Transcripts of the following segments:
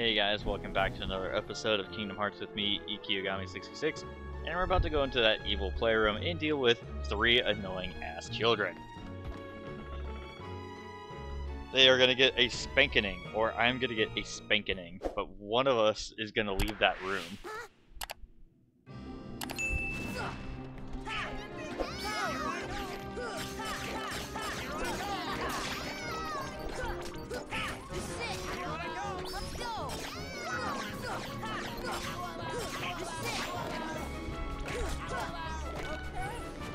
Hey guys, welcome back to another episode of Kingdom Hearts with me, Ekiyogami66, and we're about to go into that evil playroom and deal with three annoying ass children. They are gonna get a spanking, or I'm gonna get a spanking, but one of us is gonna leave that room.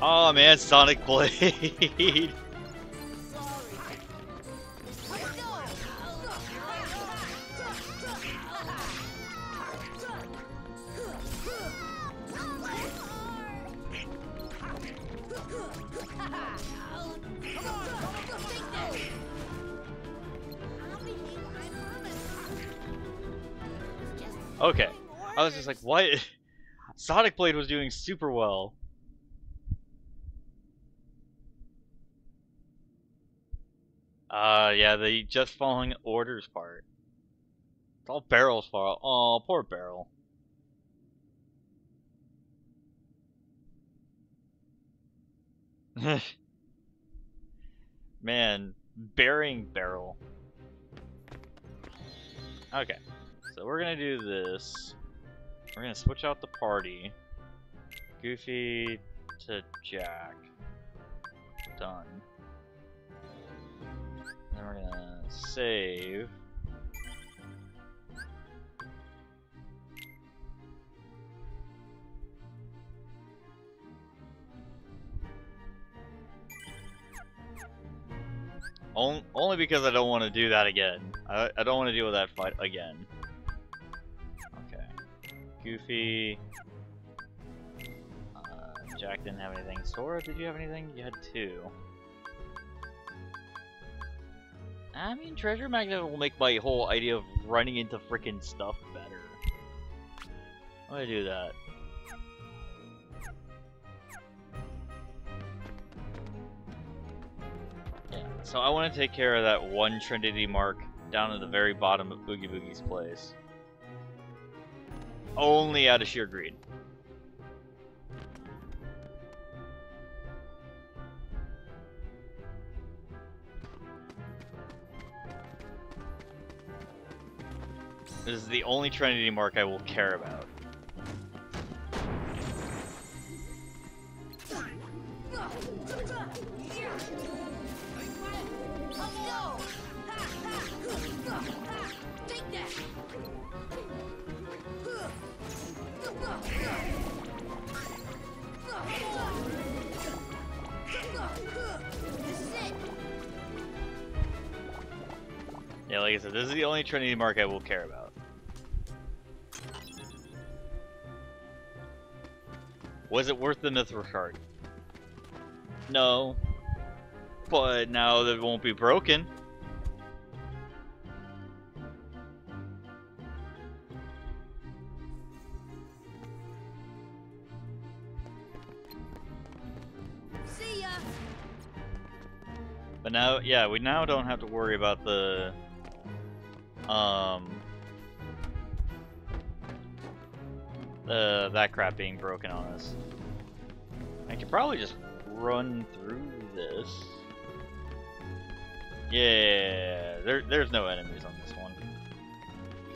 Oh man, Sonic Blade! okay, I was just like, what? Sonic Blade was doing super well. Uh, yeah, the just following orders part. It's all Barrel's fault. Oh, poor Barrel. Man, burying Barrel. Okay, so we're gonna do this. We're gonna switch out the party. Goofy to Jack. Done. Then we're gonna save. only because I don't want to do that again. I, I don't want to deal with that fight again. Okay. Goofy. Uh, Jack didn't have anything. Sora, did you have anything? You had two. I mean, Treasure Magnet will make my whole idea of running into freaking stuff better. I'm gonna do that. Yeah, so I want to take care of that one Trinity mark down at the very bottom of Oogie Boogie's place. Only out of sheer greed. This is the only Trinity mark I will care about. Yeah, like I said, this is the only Trinity mark I will care about. Was it worth the Mithril shard? No. But now that it won't be broken. See ya. But now, yeah, we now don't have to worry about the, um, uh, that crap being broken on us. I could probably just run through this. Yeah, there, there's no enemies on this one.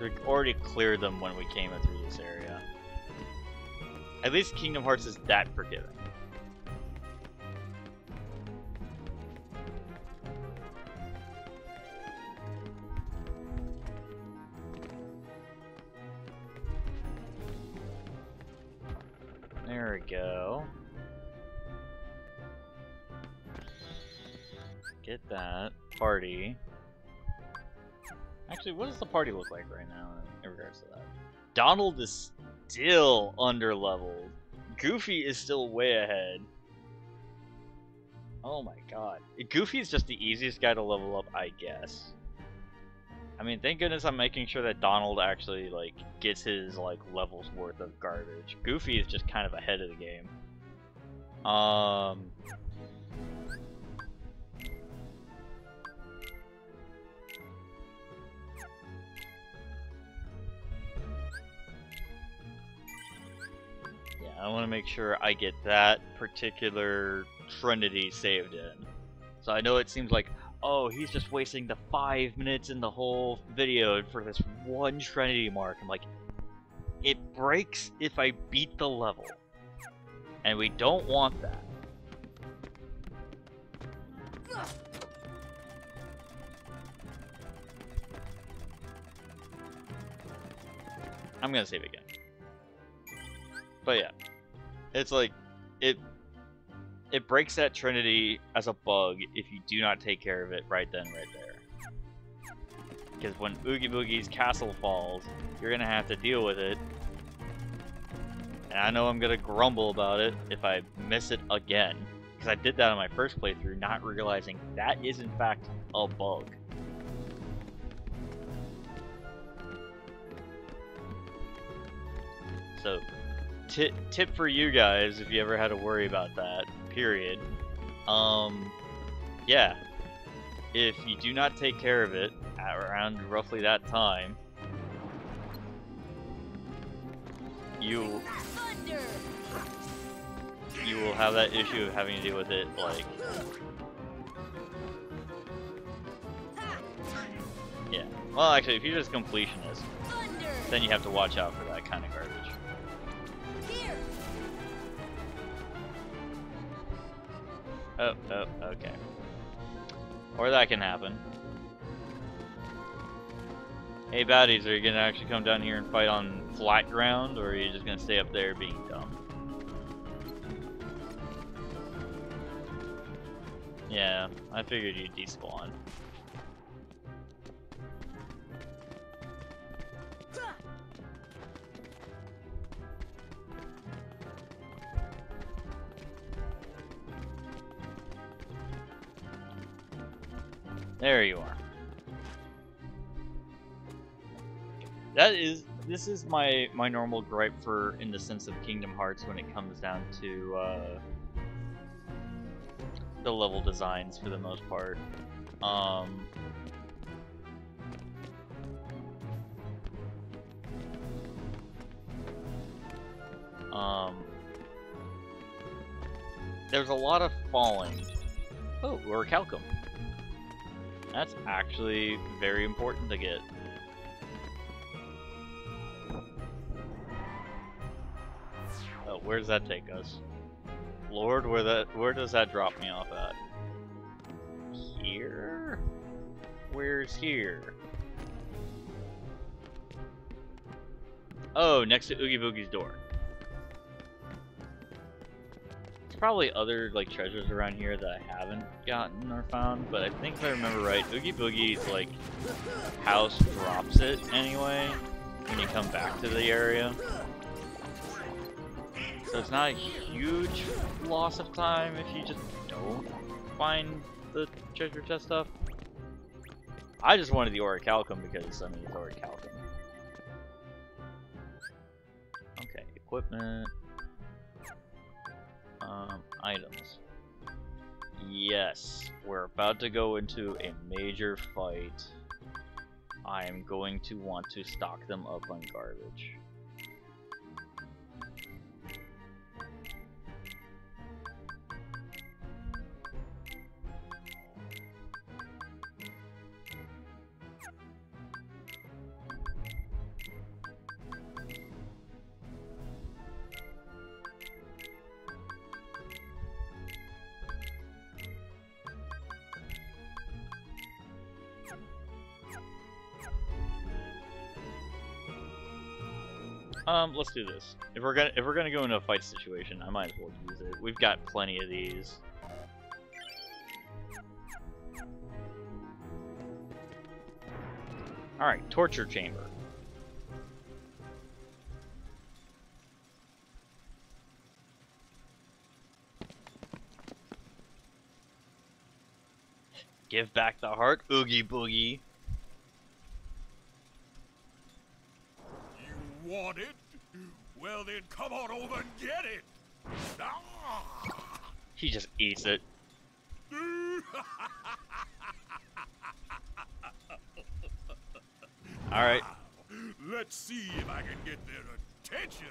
We already cleared them when we came through this area. At least Kingdom Hearts is that forgiving. Go. Get that. Party. Actually, what does the party look like right now in regards to that? Donald is still under-leveled. Goofy is still way ahead. Oh my god. Goofy is just the easiest guy to level up, I guess. I mean, thank goodness I'm making sure that Donald actually, like, gets his, like, levels worth of garbage. Goofy is just kind of ahead of the game. Um... Yeah, I want to make sure I get that particular Trinity saved in. So I know it seems like oh, he's just wasting the five minutes in the whole video for this one Trinity mark. I'm like, it breaks if I beat the level. And we don't want that. I'm gonna save again. But yeah, it's like it it breaks that trinity as a bug if you do not take care of it right then, right there. Because when Oogie Boogie's castle falls, you're gonna have to deal with it. And I know I'm gonna grumble about it if I miss it again. Because I did that on my first playthrough, not realizing that is in fact a bug. So, tip tip for you guys if you ever had to worry about that. Period. Um, yeah. If you do not take care of it at around roughly that time, you you will have that issue of having to deal with it like yeah. Well, actually, if you're just completionist, then you have to watch out for that Oh, oh, okay. Or that can happen. Hey baddies, are you gonna actually come down here and fight on flat ground, or are you just gonna stay up there being dumb? Yeah, I figured you'd despawn. There you are. That is this is my my normal gripe for in the sense of Kingdom Hearts when it comes down to uh, the level designs for the most part. Um, um, there's a lot of falling. Oh, Orichalcum. That's actually very important to get. Oh, where does that take us? Lord, where that where does that drop me off at? Here? Where's here? Oh, next to Oogie Boogie's door. Probably other like treasures around here that I haven't gotten or found, but I think if I remember right, Oogie Boogie's like house drops it anyway when you come back to the area. So it's not a huge loss of time if you just don't find the treasure chest stuff. I just wanted the Orichalcum because, I mean, it's Orichalcum. Okay, equipment. Um, items. Yes, we're about to go into a major fight. I am going to want to stock them up on garbage. Um, let's do this. If we're gonna if we're gonna go into a fight situation, I might as well use it. We've got plenty of these. Alright, torture chamber. Give back the heart, Oogie Boogie. You want it? Well then on get it! He just eats it. Alright. Let's see if I can get their attention.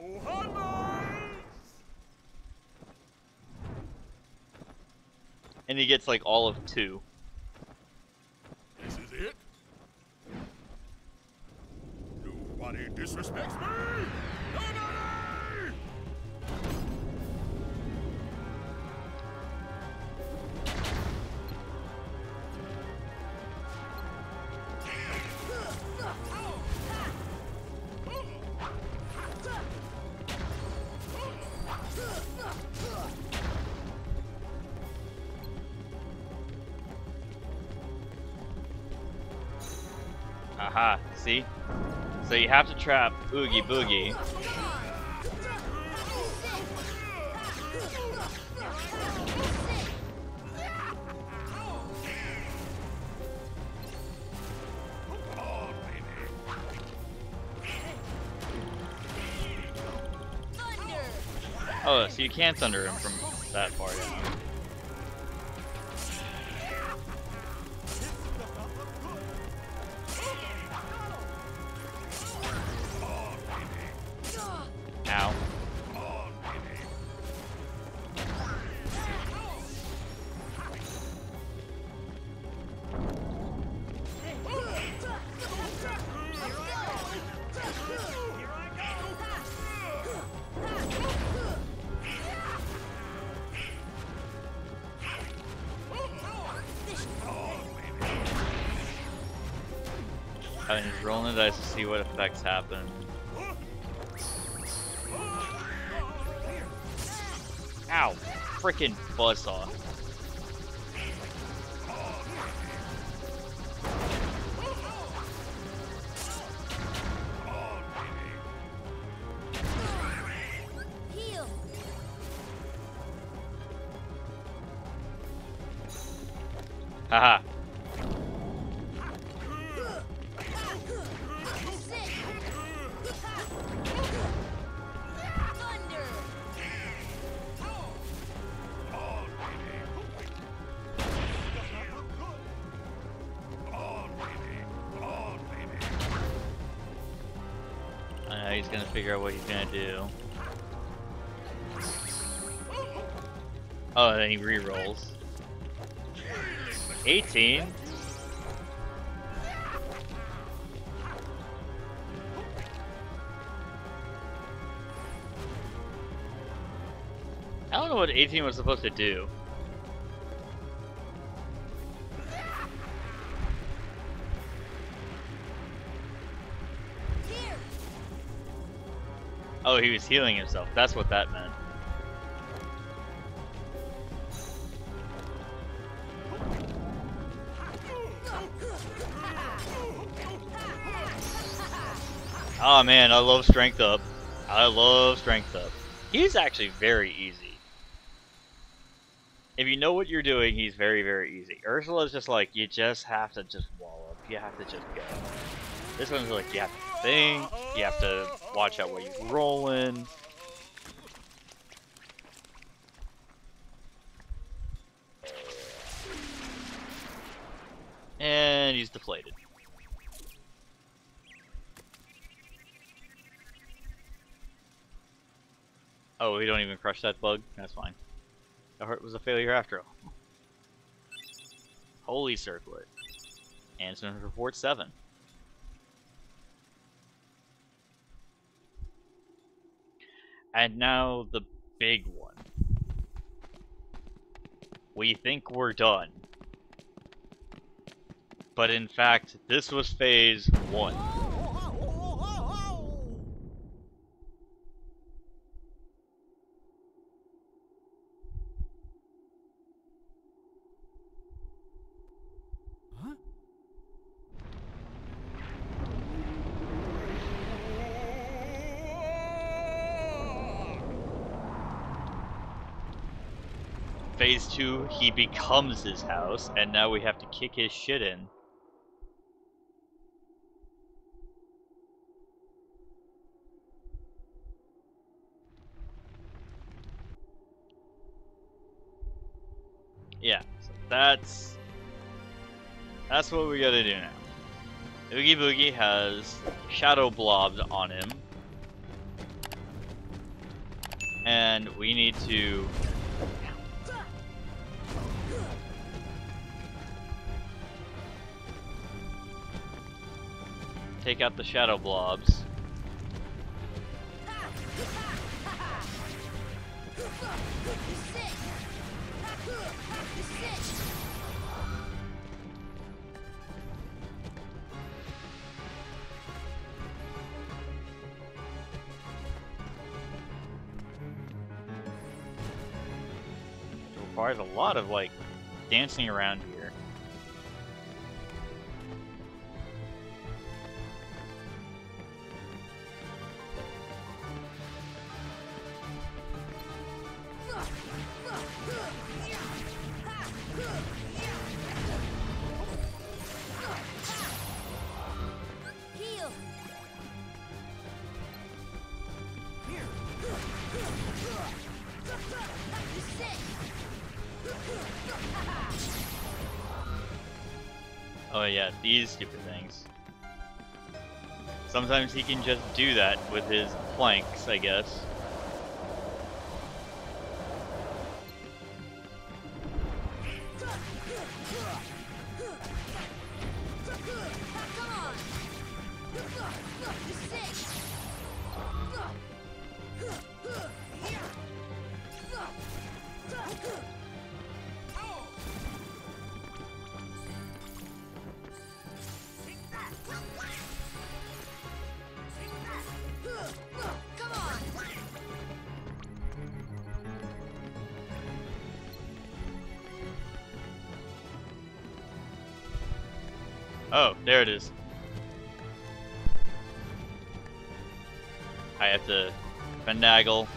Oh, And he gets like all of two. Have to trap Oogie Boogie. Oh, so you can't thunder him from that far. See what effects happen. Ow! Freaking buzzsaw. Haha. Figure out what he's gonna do. Oh, then he re-rolls. 18? I don't know what 18 was supposed to do. Oh, he was healing himself. That's what that meant. Oh man, I love strength up. I love strength up. He's actually very easy. If you know what you're doing, he's very, very easy. Ursula's just like, you just have to just wall up. You have to just go. This one's like, you have to think. You have to watch out where you're rolling. And he's deflated. Oh, we don't even crush that bug? That's fine. The heart was a failure after all. Holy circlet. Ansem report 7. And now the big one. We think we're done. But in fact, this was phase 1. 2, he becomes his house, and now we have to kick his shit in. Yeah, so that's that's what we gotta do now. Oogie Boogie has shadow blobs on him. And we need to take out the shadow blobs. Requires a lot of like dancing around Oh yeah, these stupid things. Sometimes he can just do that with his planks, I guess. Finagle.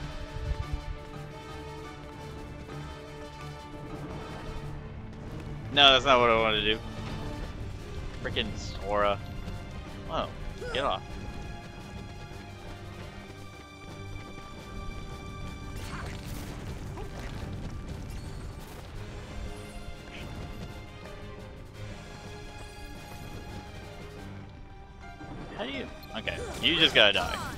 No, that's not what I want to do. Freaking Sora. Oh, get off. How do you? Okay, you just gotta die.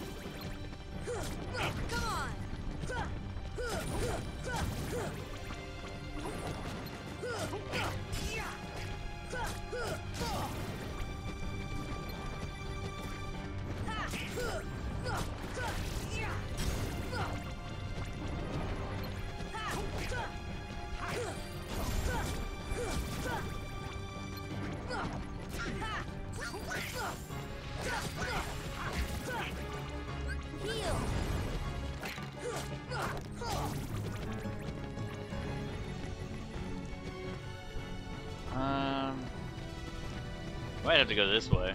Might have to go this way.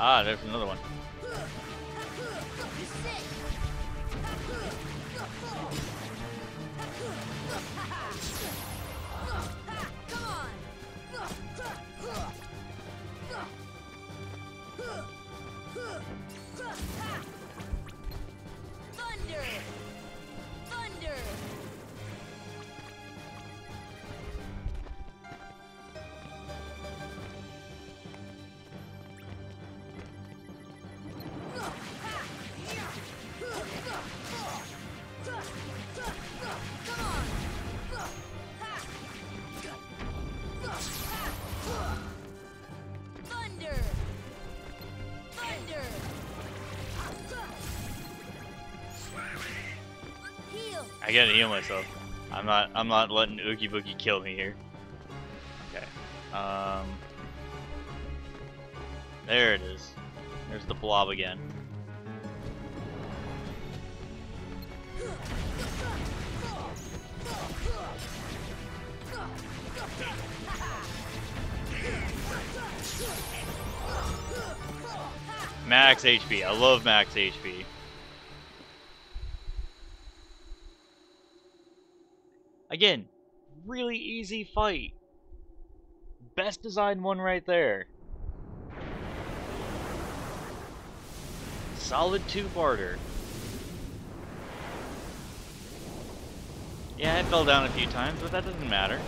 Ah, there's another one. I gotta heal myself. I'm not. I'm not letting Oogie Boogie kill me here. Okay. Um. There it is. There's the blob again. Max HP. I love max HP. Again, really easy fight. Best designed one right there. Solid two-parter. Yeah, I fell down a few times, but that doesn't matter.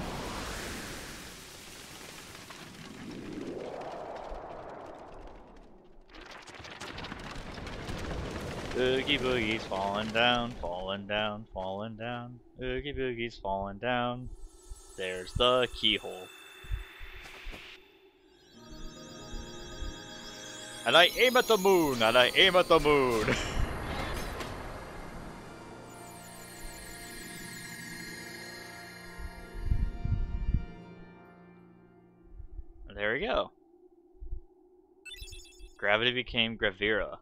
Oogie boogie's falling down, falling down, falling down. Oogie boogie's falling down. There's the keyhole. And I aim at the moon, and I aim at the moon. there we go. Gravity became Gravira.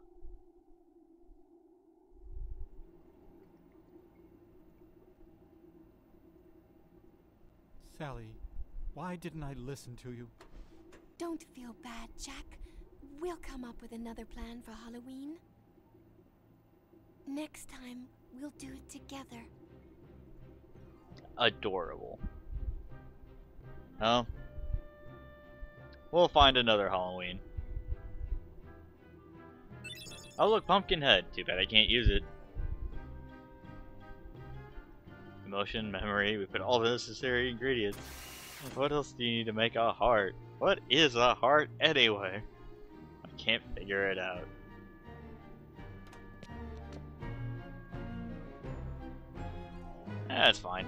Sally, why didn't I listen to you? Don't feel bad, Jack. We'll come up with another plan for Halloween. Next time, we'll do it together. Adorable. Oh. We'll find another Halloween. Oh look, Pumpkinhead. Too bad I can't use it. Emotion, memory, we put all the necessary ingredients. What else do you need to make a heart? What is a heart anyway? I can't figure it out. That's fine.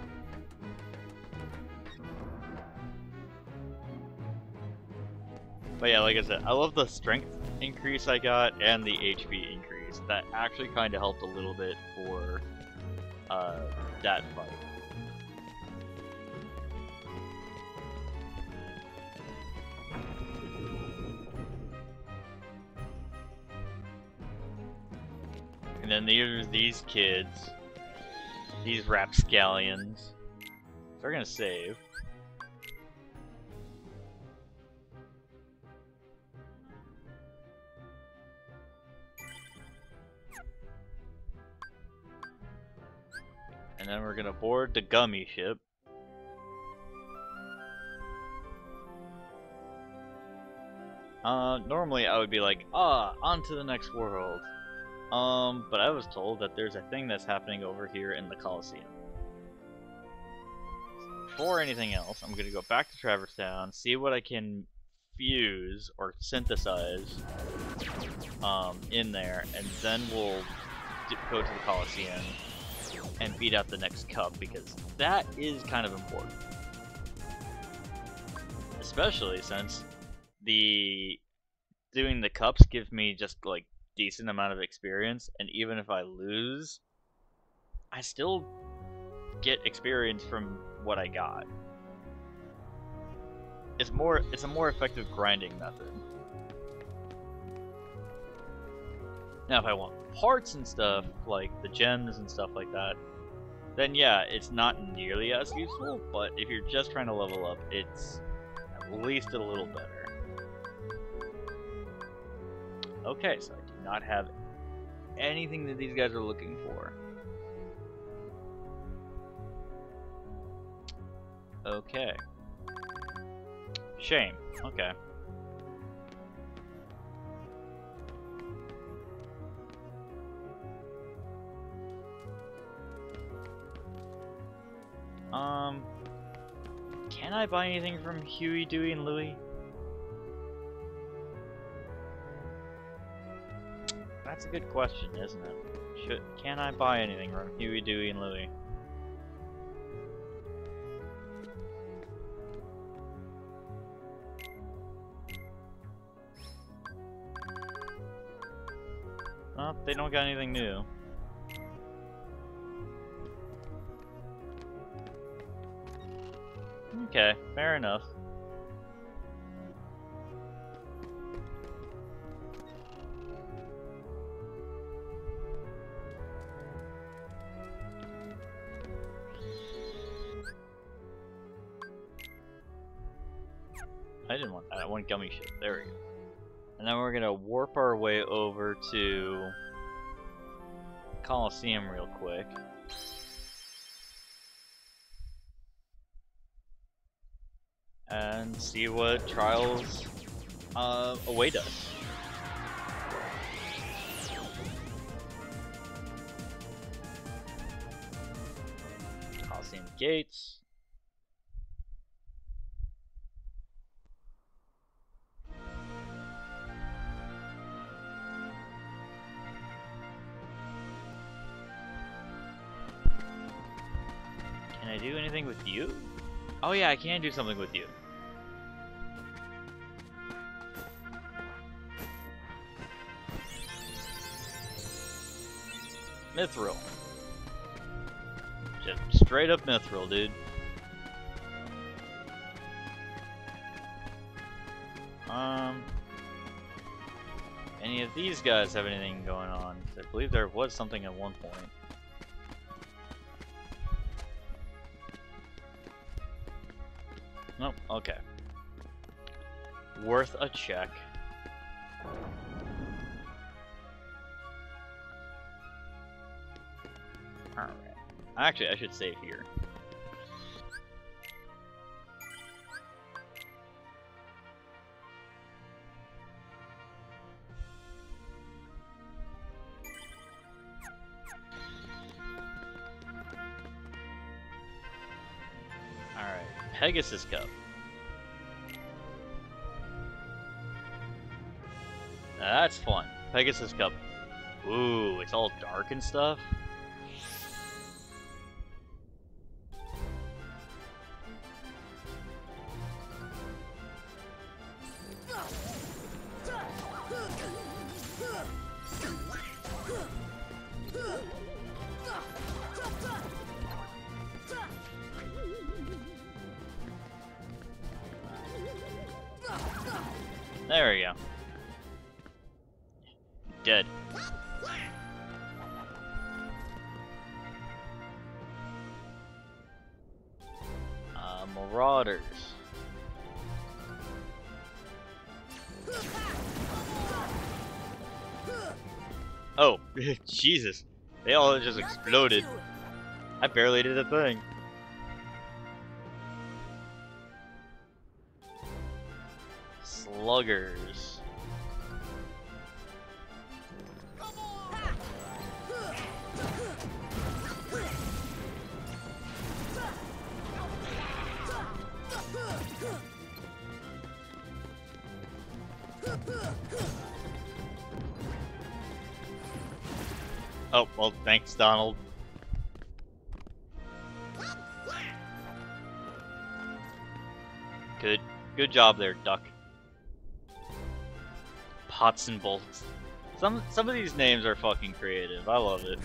But yeah, like I said, I love the strength increase I got and the HP increase. That actually kind of helped a little bit for uh, that fight. And then there's these kids, these rapscallions. They're gonna save. And then we're gonna board the Gummi ship. Uh, normally I would be like, ah, on to the next world. Um, but I was told that there's a thing that's happening over here in the Coliseum. Before anything else, I'm gonna go back to Traverse Town, see what I can fuse or synthesize um, in there, and then we'll go to the Coliseum and beat out the next cup because that is kind of important. Especially since the doing the cups gives me just like decent amount of experience and even if I lose I still get experience from what I got. It's more it's a more effective grinding method. Now if I want parts and stuff, like the gems and stuff like that, then yeah, it's not nearly as useful, but if you're just trying to level up, it's at least a little better. Okay, so I do not have anything that these guys are looking for. Okay. Shame. Okay. Um, can I buy anything from Huey, Dewey, and Louie? That's a good question, isn't it? Should can I buy anything from Huey, Dewey, and Louie? Oh, they don't got anything new. Okay, fair enough. I didn't want that. I want gummy shit. There we go. And then we're gonna warp our way over to Coliseum real quick. see what trials uh, await us. Coliseum gates. Can I do anything with you? Oh yeah, I can do something with you. Mithril. Just straight up Mithril, dude. Um, any of these guys have anything going on? I believe there was something at one point. Nope, okay. Worth a check. Actually, I should save here. Alright, Pegasus Cup. That's fun. Pegasus Cup. Ooh, it's all dark and stuff. Jesus. They all just exploded. I barely did a thing. Sluggers. Oh, well, thanks, Donald. Good, good job there, Duck. Pots and bolts. Some some of these names are fucking creative. I love it.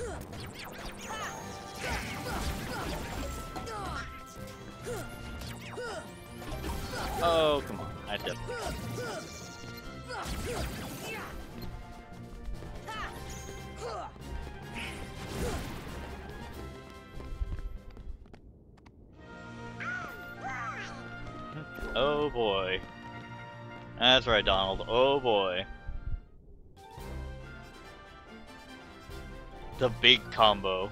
Oh, come on. I definitely. Oh boy. That's right, Donald. Oh boy. The big combo.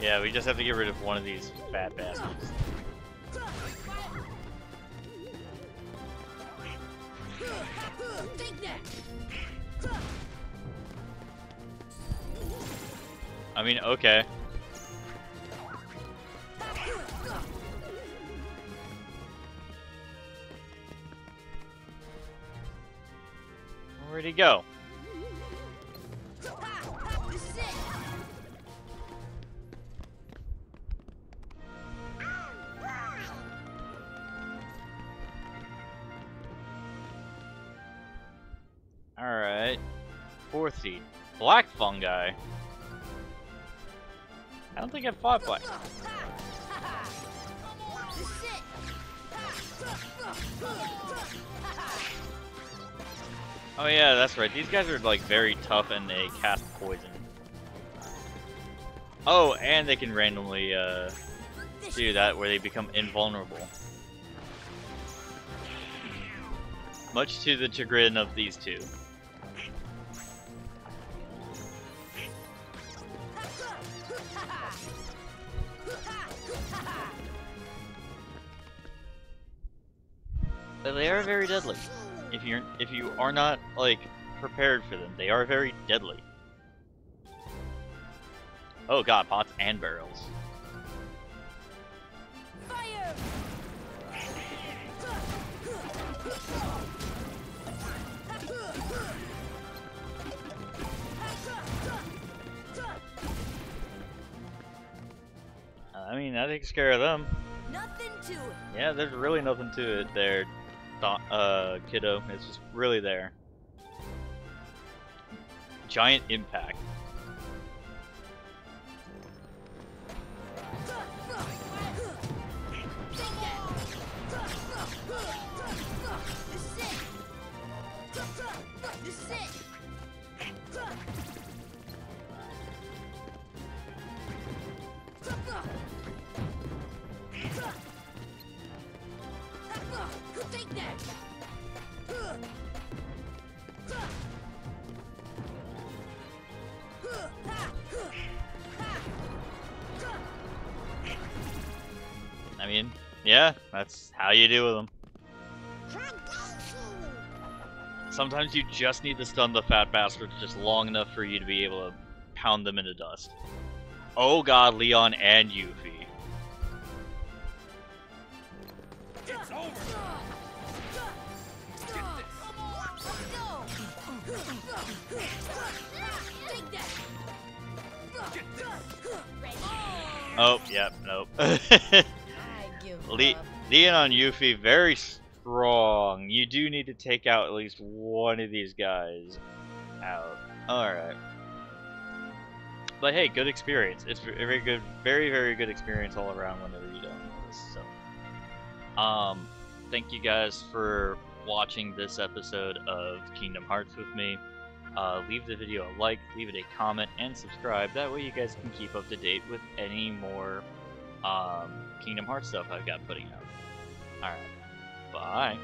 Yeah, we just have to get rid of one of these fat bastards. I mean, okay. Where'd he go? Fourth seed. Black fungi. I don't think I've fought black. Oh yeah, that's right. These guys are like very tough and they cast poison. Oh, and they can randomly uh, do that where they become invulnerable. Much to the chagrin of these two. they are very deadly. If you're if you are not like prepared for them, they are very deadly. Oh god, pots and barrels. I mean, that takes care of them. Yeah, there's really nothing to it there. Uh, kiddo. It's just really there. Giant impact. How you do with them. Sometimes you just need to stun the fat bastards just long enough for you to be able to pound them into dust. Oh god, Leon and Yuffie. It's over. Oh, yep, nope. I give Le- up. Leon and Yuffie, very strong. You do need to take out at least one of these guys out. Alright. But hey, good experience. It's very good, very, very good experience all around whenever you don't this. So, um, thank you guys for watching this episode of Kingdom Hearts with me. Uh, leave the video a like, leave it a comment, and subscribe. That way you guys can keep up to date with any more um, Kingdom Hearts stuff I've got putting out. Alright. Bye.